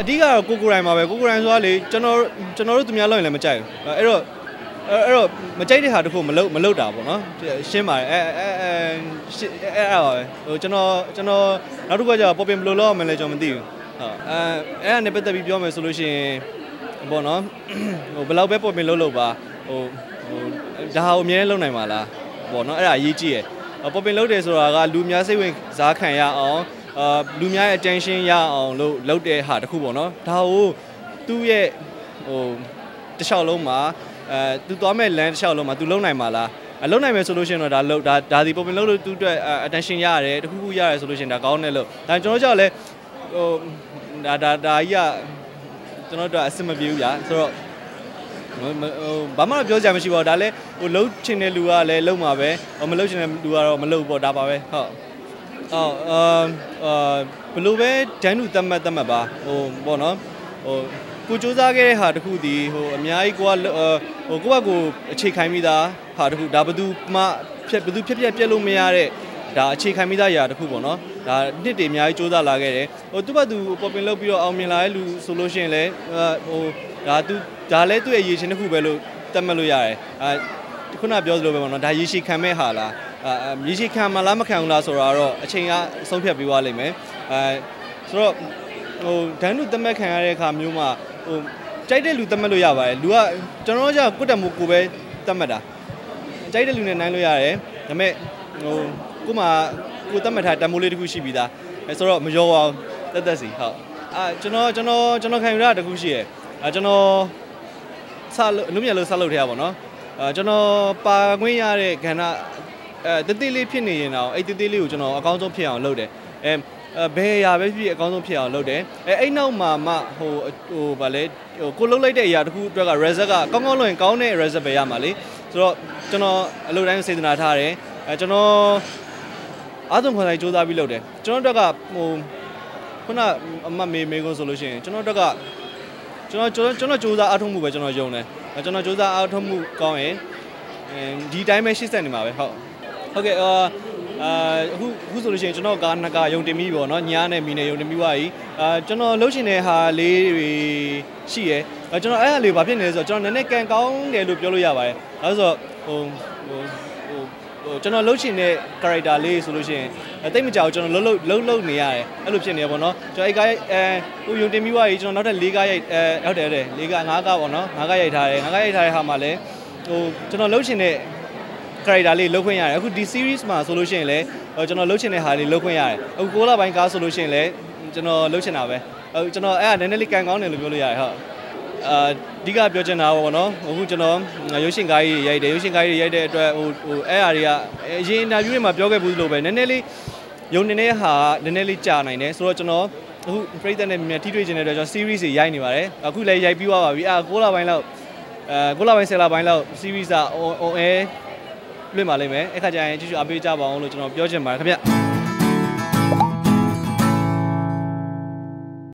အဓိကတော့ကိုကိုရိုင်းပါပဲကိုကိုရိုင်းဆိုတာလေကျွန်တော်ကျွန်တော်တို့သူများလောက်ရင်လည်းမကြိုက်ဘူးအဲ့တော့အဲ့တော့မကြိုက်တဲ့ဟာတခုမလုပ်မလုပ်တာပေါ့နော်ရှင်းပါတယ်အဲအဲအဲအဲ့အဲ့ပါပဲဟိုကျွန်တော်ကျွန်တော်နောက်တစ်ခါကျတော့ pop in ဘယ်လိုလုပ်ရမလဲကျွန်တော်မသိဘူးဟုတ်အဲအဲ့ဒါနဲ့ပတ်သက်ပြီးပြောမယ်ဆိုလို့ရှိရင်ပေါ့နော်ဟိုဘယ်လောက်ပဲ pop in လုပ်လို့ပါဟိုဟိုဒါဟာကိုအများကြီးလုပ်နိုင်ပါလားပေါ့နော်အဲ့ဒါအရေးကြီးရယ် pop in လုပ်တယ်ဆိုတာကလူများစိတ်ဝင်စားခံရအောင် အာလူများရဲ့ attention ရအောင်လို့လုပ်တဲ့ဟာတခုပေါ့နော်ဒါကိုသူ့ရဲ့ဟိုတစ်လျှောက်လုံးမှာအဲသူသွားမဲ့ land တစ်လျှောက်လုံးမှာသူလုံနိုင်မှာလားအလုံနိုင်မယ်ဆိုလို့ရှိရင်တော့ဒါလုံဒါဒါဒီ pop in လုပ်လို့သူ့အတွက် attention ရတယ်တခုခုရတယ်ဆိုလို့ရှိရင်ဒါကောင်းတယ်လို့ဒါကျွန်တော်ကြောက်လဲဟိုဒါဒါဒါကြီးကကျွန်တော်တို့အဆင်မပြေဘူးဗျာဆိုတော့ဟိုဘာမှပြောစရာမရှိပါဘူးဒါလည်းဟိုလှုပ်ချင်တဲ့လူကလည်းလှုပ်မှာပဲဟိုမလှုပ်ချင်တဲ့လူကတော့မလှုပ်ပေါ့ဒါပါပဲဟုတ် အော်အာအာဘလို့ပဲဒန်းလူတတ်မှတ်တတ်မှတ်ပါဟိုပေါ့နော်ဟိုကိုစူးစမ်းခဲ့တဲ့ဟာတခုဒီဟိုအများကြီးကိုကဟိုကိုကကိုအခြေခိုင်းမိတာဟာတခုဒါဘသူမှဖြက်ဘသူဖြက်ဖြက်ပြက်လို့မရတဲ့ဒါအခြေခံမိသားရာတခုပေါ့နော်ဒါနှစ်တွေအများကြီးစူးစမ်းလာခဲ့တယ်ဟိုသူ့ဘသူပေါ်ပင်လုပ်ပြီးတော့အောင်မြင်လာတဲ့လူဆိုလို့ရှိရင်လည်းဟိုဒါသူဒါလည်းသူ့ရဲ့ရည်ချင်းတစ်ခုပဲလို့တတ်မှတ်လို့ရတယ်အဲခုနပြောသလိုပဲပေါ့နော်ဒါရည်ရှိခံမဲ့ဟာလား အဲရည်ရှိခံမလားမခံဘူးလားဆိုတာတော့အချိန်ကဆုံးဖြတ်ပြီးသွားလိမ့်မယ်အဲဆိုတော့ဟိုဒန်းလူတတ်မှတ်ခံရတဲ့အခါမျိုးမှာဟိုကြိုက်တဲ့လူတတ်မှတ်လို့ရပါတယ်လူကကျွန်တော်တို့ကကုတ်တမှုကိုပဲတတ်မှတ်တာကြိုက်တဲ့လူနဲ့နိုင်လို့ရတယ်ဒါပေမဲ့ဟိုကိုမှကိုတတ်မှတ်ထားတန်မိုးလေးတခုရှိပြီးသားအဲဆိုတော့မရောအောင်တက်တက်စီဟုတ်အာကျွန်တော်ကျွန်တော်ကျွန်တော်ခံယူရတာတခုရှိရယ်အဲကျွန်တော်စလို့အနုမြတ်လို့စလုပ်ထရပါတော့အဲကျွန်တော်ပါခွင့်ရတဲ့ခန္ဓာ အဲတတိလေးဖြစ်နေရင်တော့အဲ့တတိလေးကိုကျွန်တော်အကောင်းဆုံးဖြစ်အောင်လုပ်တယ်အဲဘယ်အရာပဲဖြစ်အကောင်းဆုံးဖြစ်အောင်လုပ်တယ်အဲအဲ့နောက်မှာမှဟိုဟိုဗာလဲဟိုကိုလှုပ်လိုက်တဲ့အရာတခုအတွက်က result ကကောင်းကောင်းလုပ်ရင်ကောင်းတဲ့ result ပဲရမှာလေဆိုတော့ကျွန်တော်အလုပ်တိုင်းစေတနာထားတယ်အဲကျွန်တော်အားဆုံးခွန်ဆိုင်စူးစမ်းပြီးလုပ်တယ်ကျွန်တော်တို့ကဟိုခုနအမမေမေကွန်းဆိုလို့ရှိရင်ကျွန်တော်တို့ကကျွန်တော်ကျွန်တော်ကျွန်တော်စူးစမ်းအားထုတ်မှုပဲကျွန်တော်ယုံတယ်ကျွန်တော်စူးစမ်းအားထုတ်မှုကောင်းရင်ဒီတိုင်းပဲရှေ့ဆက်နေမှာပဲဟုတ် ဟုတ်ကဲ့အာအာအခုအခုဆိုလို့ရှိရင်ကျွန်တော်ကားနှစ်ကားယုံတင်ပြီးပေါ့နော်ညားနဲ့မီနဲ့ယုံတင်ပြီးွားကြီးအာကျွန်တော်လှုပ်ရှင်တဲ့ဟာလေးတွေရှိရယ်ကျွန်တော်အဲ့ဟာလေးဘာဖြစ်နေလဲဆိုတော့ကျွန်တော်နည်းနည်းကန်ကောင်းတယ်လို့ပြောလို့ရပါတယ်အဲဆိုတော့ဟိုဟိုဟိုဟိုကျွန်တော်လှုပ်ရှင်တဲ့ character လေးဆိုလို့ရှိရင်တိတ်မကြောက်ကျွန်တော်လှုပ်လှုပ်လှုပ်လှုပ်နေရတယ်အဲ့လိုဖြစ်နေရပေါ့နော်ကျွန်တော်အဲ့ကားအဲဟိုယုံတင်ပြီးွားကြီးကျွန်တော်နောက်ထပ်၄ကားရိုက်အဲဟုတ်တယ်ဟုတ်တယ်၄ကား၅ကားပေါ့နော်၅ကားရိုက်ထားတယ်၅ကားရိုက်ထားတဲ့ဟာမှာလည်းဟိုကျွန်တော်လှုပ်ရှင်တဲ့ character လေးလုပ်ခွင့်ရတယ်အခုဒီ series မှာဆိုလို့ရှိရင်လည်းကျွန်တော်လုပ်ချင်တဲ့ဟာလေးလုပ်ခွင့်ရတယ်အခုကိုလာပိုင်းကားဆိုလို့ရှိရင်လည်းကျွန်တော်လုပ်ချင်တာပဲအခုကျွန်တော်အဲ့ဒါနည်းနည်းလေးကန်ကောင်းတယ်လို့ပြောလို့ရတယ်ဟုတ်အာအဓိကပြောချင်တာပေါ့နော်အခုကျွန်တော်ရုပ်ရှင်ကားကြီးရိုက်တယ်ရုပ်ရှင်ကားကြီးရိုက်တဲ့အတွက်ဟိုဟိုအဲ့အရာတွေကအရင် interview တွေမှာပြောခဲ့ဘူးလို့ပဲနည်းနည်းလေးယုံနေတဲ့ဟာနည်းနည်းလေးကြာနိုင်တယ်ဆိုတော့ကျွန်တော်အခုပရိသတ်နဲ့မြန်ထိတွေ့ခြင်းတဲ့အတွက်ကျွန်တော် series တွေရိုက်နေပါတယ်အခုလည်းရိုက်ပြီးသွားပါပြီအာ6လပိုင်းလောက်အဲ6လပိုင်း10လပိုင်းလောက် series က on air လွင့်ပါလိမ့်မယ်အခါကျရင်ကြည့်ကြအားပေးကြပါအောင်လို့ကျွန်တော်ပြောချင်ပါတယ်ခင်ဗျ